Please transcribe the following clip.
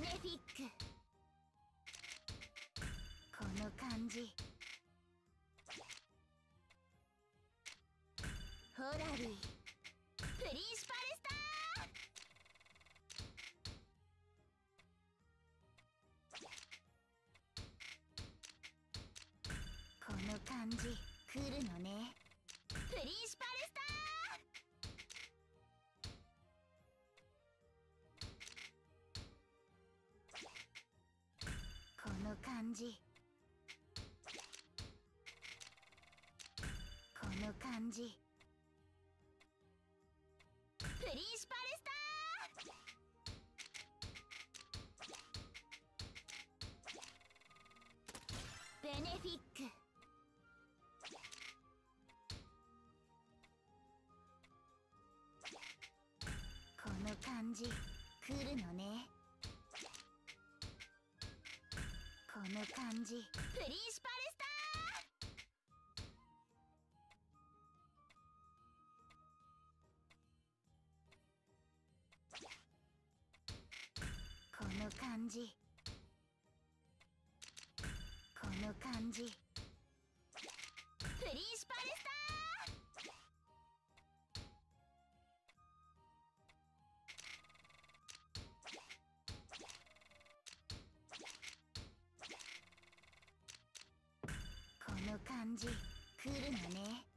ネフィック。この感じ。ホラリ。ープリンシパルスター。この感じ。来るのね。プリンシパル感じ。この感じ。プリンシパルスター！ベネフィック。この感じ。来るのね。この感じ。プリンシパルスター！この感じ。この感じの感じ。来るのね。